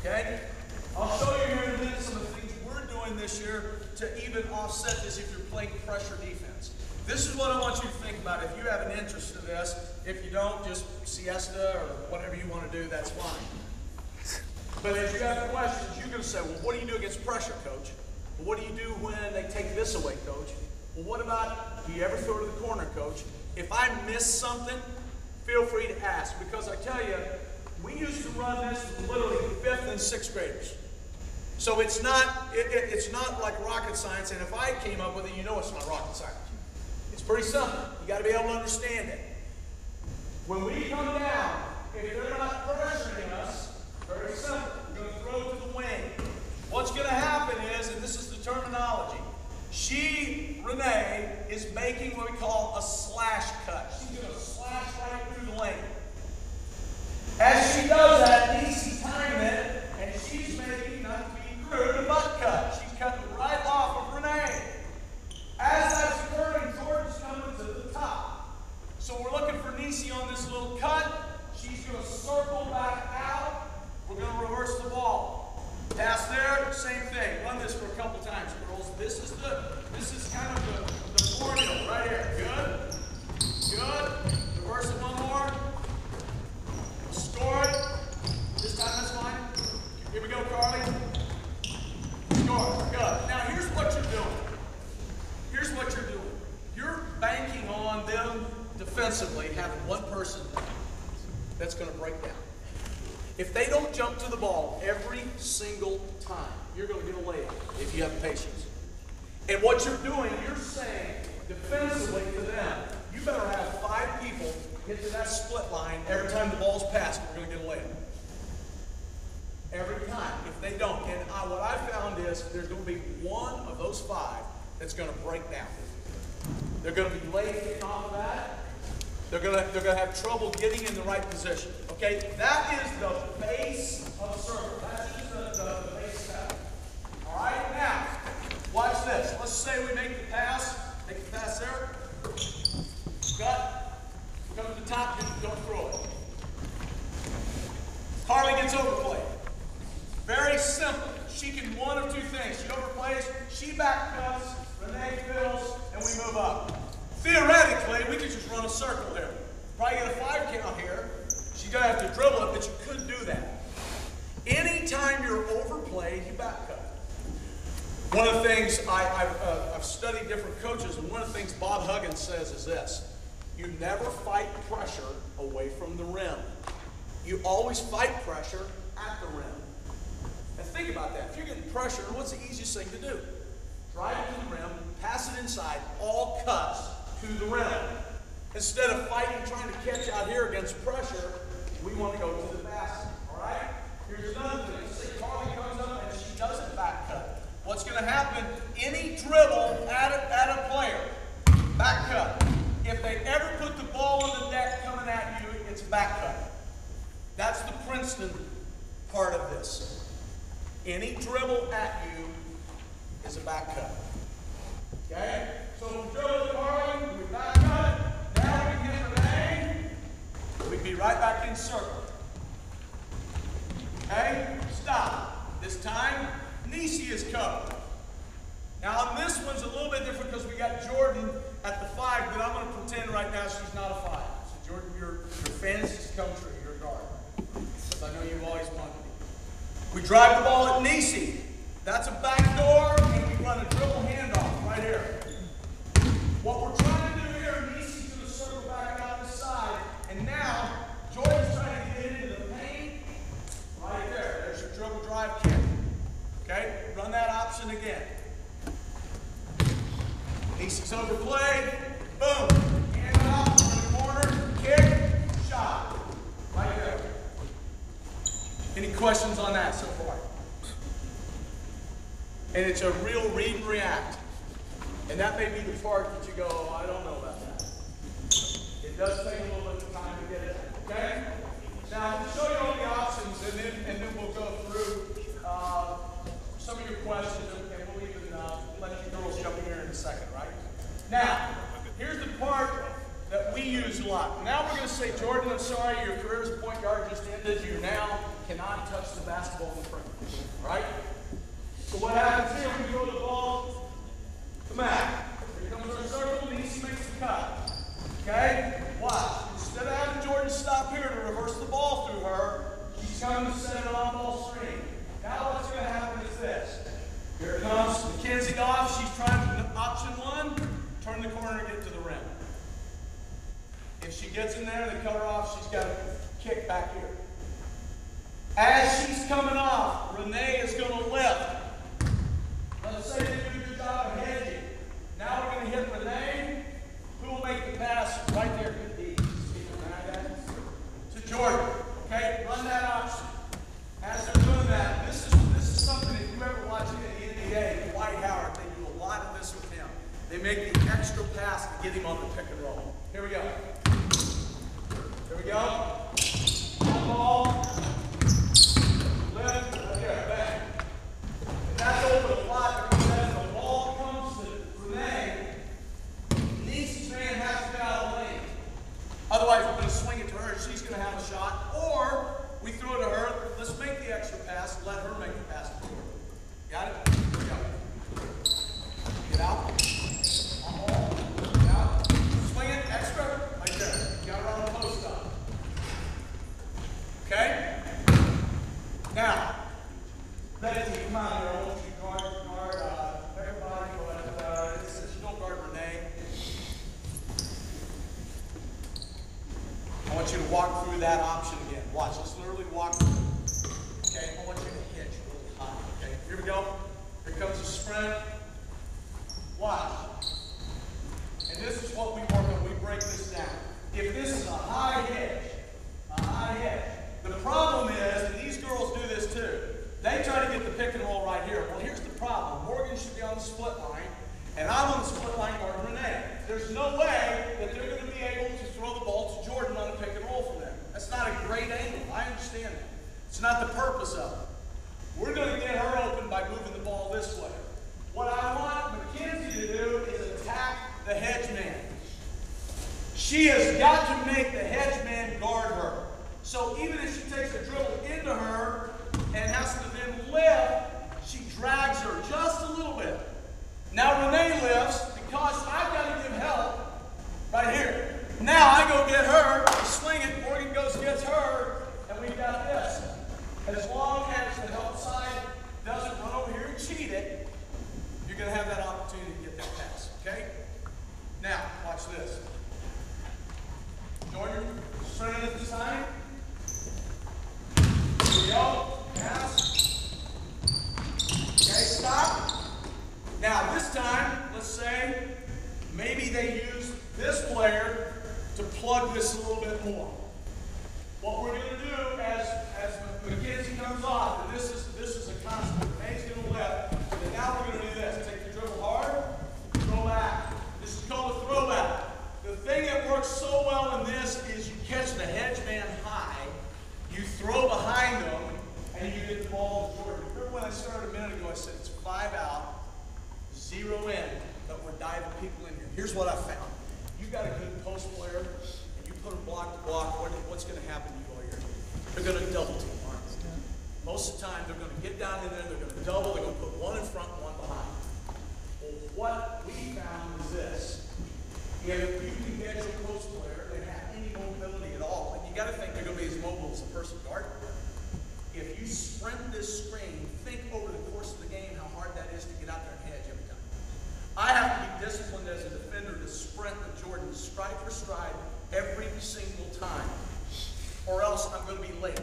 Okay? I'll show you here in a minute some of the things we're doing this year to even offset this if you're playing pressure defense. This is what I want you to think about. If you have an interest in this, if you don't, just siesta or whatever you want to do, that's fine. But if you have questions, you're going to say, well, what do you do against pressure, coach? Well, what do you do when they take this away, coach? Well, what about, do you ever throw to the corner, coach? If I miss something, feel free to ask. Because I tell you, we used to run this with literally fifth and sixth graders. So it's not, it, it, it's not like rocket science, and if I came up with it, you know it's not rocket science. It's pretty simple. You got to be able to understand it. When we come down, if they're not pressuring us, very simple. We're going to throw to the wing. What's going to happen is, and this is the terminology, she, Renee, is making what we call a slash cut. She's going to slash right through the lane. As she does that, Nisi time it, and she's making, not to be crude, a butt cut. She's cutting right off of Renee. As that's occurring, Jordan's coming to the top. So we're looking for Nisi on this little cut. She's going to circle back out. We're going to reverse the ball. Pass there, same thing. Run this for a couple times, girls. This is the this is kind of the, the formula right here. Good. Good. Reverse it one more. Score it. This time that's fine. Here we go, Carly. Now here's what you're doing. Here's what you're doing. You're banking on them defensively having one person that's going to break down. If they don't jump to the ball every single time, you're going to get a layup if you have patience. And what you're doing, you're saying defensively to them, you better have five people get to that split line every time the ball's passed, we're going to get a layup. Every time. If they don't, and I, what I found is there's going to be one of those five that's going to break down. They're going to be late off of that. They're going to they're going to have trouble getting in the right position. Okay, that is the base of circle. That's just the, the, the base step. All right, now watch this. Let's say we make the pass. Make the pass there. Cut. Come to the top. Don't throw it. Carly gets. Very simple. She can one of two things. She overplays, she backcuts, Renee fills, and we move up. Theoretically, we could just run a circle here. Probably get a five count here. She's to have to dribble it, but you could do that. Anytime you're overplayed, you back cut. One of the things I, have uh, I've studied different coaches, and one of the things Bob Huggins says is this you never fight pressure away from the rim. You always fight pressure at the rim. And think about that. If you're getting pressure, what's the easiest thing to do? Drive it to the rim, pass it inside, all cuts to the rim. Instead of fighting, trying to catch out here against pressure, we want to go to the basket. All right? Here's another thing. Let's say Carly comes up and she doesn't back cut. What's going to happen? Any dribble at a, at a player, back cut. If they ever put the ball on the deck coming at you, it's back cut. That's the Princeton part of this. Any dribble at you is a back cut. Okay? So we dribble the Carly, we back cut, now we can hit Renee, we'd be right back in circle. Okay? Stop. This time, Nisi is covered. Now on this one's a little bit different because we got Jordan at the five, but I'm going to pretend right now she's not a five. So Jordan, your, your fantasies come true. You're a guard. Because I know you've always. We drive the ball at Nisi. That's a back door, and we run a dribble handoff right here. What we're trying to do here, Nisi's going to circle back out the side, and now Jordan's trying to get into the paint right there. There's your dribble drive kick. Okay? Run that option again. Nisi's overplayed. Boom. Hand it off to the corner. Kick. Shot. Right there. Any questions on that so far? And it's a real read and react. And that may be the part that you go, oh, I don't know about that. It does take a little bit of time to get it. Okay? Now, to show you all the options, and then, and then we'll go through uh, some of your questions, and we'll even uh, let you girls jump in here in a second, right? Now, here's the part that we use a lot. Now we're going to say, Jordan, I'm sorry, your career as a point guard just ended. You now cannot touch the basketball in front. Right? So what happens here? We throw the ball to Matt. Here comes our circle, he makes the cut. Okay? Watch. Instead of having Jordan stop here to reverse the ball through her, she's coming to set an on-ball screen. Now what's going to happen is this. Here comes Mackenzie off. She's trying to option one, turn the corner and get to the rim. If she gets in there and they cut her off, she's got to kick back here. As she's coming off, Renee is going to lift. Let's say they do a good job of hedging. Now we're going to hit Renee. Who will make the pass right there? To Jordan. Okay? Run that option. As they're doing that, this is this is something if you ever watch it in the NBA, Dwight Howard, they do a lot of this with him. They make the extra pass to get him on the pick and roll. Here we go. Here we go. Ball. Lift. Right here. Bang. And that's over the lot because as the ball comes to Renee, Nisi's man has to get out of the lane. Otherwise, we're going to swing it to her. She's going to have a shot. Or we throw it to her. Let's make the extra pass. Let her make the pass. Got it? Here we go. Get out. On ball. Get out. Swing it. Extra. Right there. You got it on the post up. Okay? Now, Betsy, come on here. I want you to guard, guard uh, everybody, but uh, it says you don't guard Renee. I want you to walk through that option again. Watch, let's literally walk through. Okay, I want you to hitch really high. Okay, here we go. Here comes a sprint. Watch. And this is what we work on. We break this down. If this is a high hitch, a high hitch, the problem is, and these girls do this too, they try to get the pick and roll right here. Well, here's the problem. Morgan should be on the split line, and I'm on the split line guarding Renee. There's no way that they're going to be able to throw the ball to Jordan on a pick and roll from there. Not a great angle. I understand that. It's not the purpose of it. We're going to get her open by moving the ball this way. What I want Mackenzie to do is attack the hedge man. She has got to make the hedge man guard her. So even if she takes a dribble into her and has to then lift, she drags her just a little bit. Now Renee lifts because I've got to give help right here. Now I go get her, swing it, Morgan goes gets her, and we've got this. As long as the help side doesn't run over here and cheat it, you're going to have that opportunity to get that pass. Okay? Now, watch this. Jordan, turn it at the side. Here we go. Pass. Okay, stop. Now, this time, let's say maybe they use this player to this a little bit more. What we're going to do as, as Mackenzie comes off, and this is this is a constant, Renee's going to lift, and now we're going to do this. Take the dribble hard, throw back. This is called a throwback. The thing that works so well in this is you catch the hedge man high, you throw behind them, and you get the ball to Jordan. Remember when I started a minute ago, I said it's five out, zero in, but we're diving people in here. Here's what I found. You got a good post player, put them block to block, what, what's going to happen to you all year? They're going to double team, aren't they? Most of the time, they're going to get down in there, they're going to double, they're going to put one in front, one behind. Well, what we found is this. If you can get your close player and have any mobility at all, and you got to think they're going to be as mobile as a person guarding if you sprint this screen, think over the course of the game how hard that is to get out there and hedge every time. I have to be disciplined as a defender to sprint with Jordan stride for stride every single time, or else I'm going to be late.